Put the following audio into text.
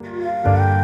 Música